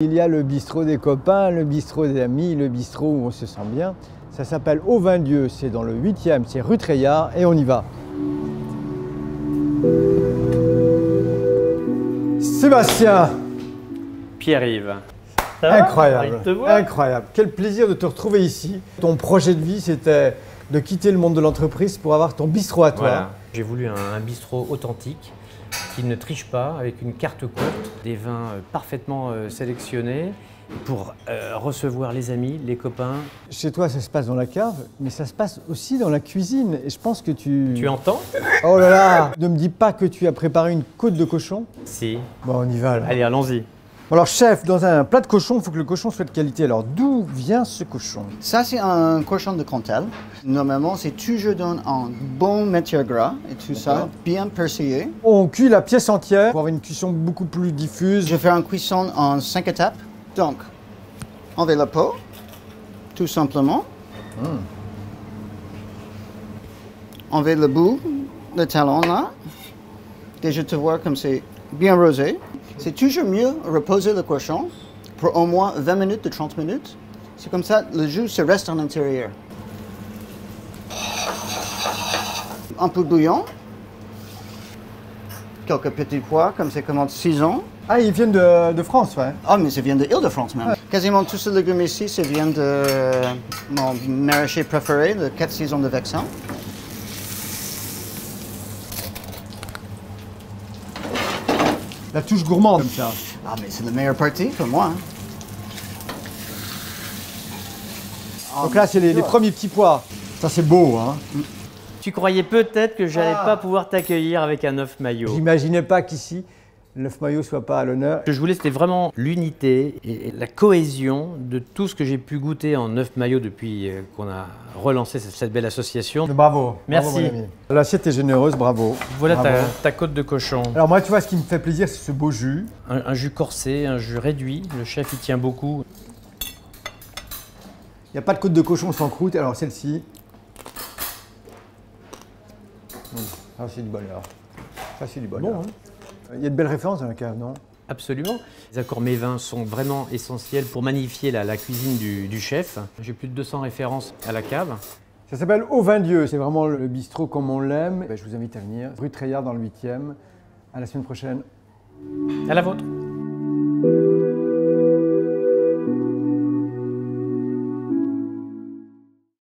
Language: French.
Il y a le bistrot des copains, le bistrot des amis, le bistrot où on se sent bien. Ça s'appelle Au Vin Dieu, c'est dans le 8e, c'est rue Treillard et on y va. Sébastien, Pierre-Yves. incroyable, te voir. incroyable. Quel plaisir de te retrouver ici. Ton projet de vie, c'était de quitter le monde de l'entreprise pour avoir ton bistrot à toi. Voilà. J'ai voulu un, un bistrot authentique qui ne triche pas, avec une carte courte, des vins euh, parfaitement euh, sélectionnés pour euh, recevoir les amis, les copains. Chez toi, ça se passe dans la cave, mais ça se passe aussi dans la cuisine. Et je pense que tu... Tu entends? Oh là là Ne me dis pas que tu as préparé une côte de cochon. Si. Bon, on y va là. Allez, allons-y. Alors, chef, dans un plat de cochon, il faut que le cochon soit de qualité. Alors, d'où vient ce cochon? Ça, c'est un cochon de Cantal. Normalement, c'est toujours donné en bon matière gras et tout ça, bien persillé. On cuit la pièce entière pour avoir une cuisson beaucoup plus diffuse. Je fais un cuisson en cinq étapes. Donc, enlever la peau, tout simplement. Enlever le bout, le talon là. Déjà, te voir comme c'est bien rosé. C'est toujours mieux reposer le cochon pour au moins 20 minutes de 30 minutes. C'est comme ça, le jus se reste à l'intérieur. Un peu de bouillon. Quelques petits pois, comme c'est comme 6 ans. Ah, ils viennent de, de France, ouais. Ah, mais ça vient de l'Île-de-France même. Quasiment tous ces légumes ici, ça vient de mon maraîcher préféré, le 4 saisons de Vexin. La touche gourmande, comme ça. Ah, mais c'est la meilleure partie pour moi. hein. Donc là, c'est les, les premiers petits pois. Ça, c'est beau, hein. Tu croyais peut-être que j'allais Ah. pas pouvoir t'accueillir avec un œuf maillot. J'imaginais pas qu'ici, l'œuf maillot soit pas à l'honneur. Ce que je voulais, c'était vraiment l'unité et la cohésion de tout ce que j'ai pu goûter en œuf maillot depuis euh, qu'on a relancé cette, belle association. Bravo. Merci. L'assiette est généreuse, bravo. Voilà ta, Bravo. ta côte de cochon. Alors moi, tu vois, ce qui me fait plaisir, c'est ce beau jus. Un, un jus corsé, un jus réduit. Le chef y tient beaucoup. Il n'y a pas de côte de cochon sans croûte, alors celle-ci. Mmh. Ça, c'est du bonheur. Ça, c'est du bonheur. Bon, hein. Il y a de belles références dans la cave, non? Absolument. Les accords mévins sont vraiment essentiels pour magnifier la, la cuisine du, du chef. J'ai plus de 200 références à la cave. Ça s'appelle Au Vin Dieu. C'est vraiment le bistrot comme on l'aime. Ben, je vous invite à venir. Rue Treillard dans le 8e. À la semaine prochaine. À la vôtre.